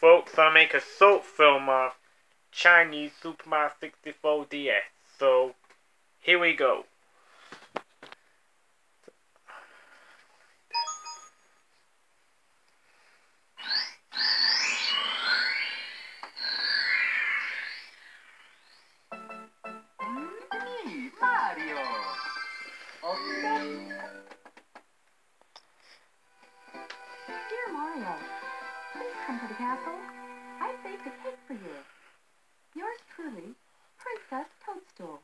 folks, I make a short film of Chinese Super Mario 64 DS. So, here we go. Come to the castle. I baked a cake for you. Yours truly, Princess Toadstool.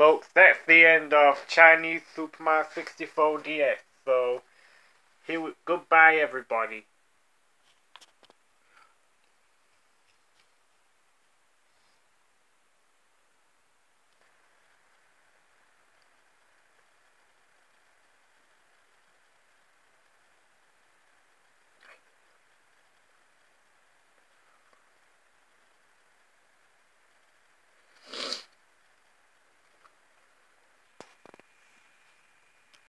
Folks, that's the end of Chinese Super Mario 64 DS. So, here we, goodbye everybody.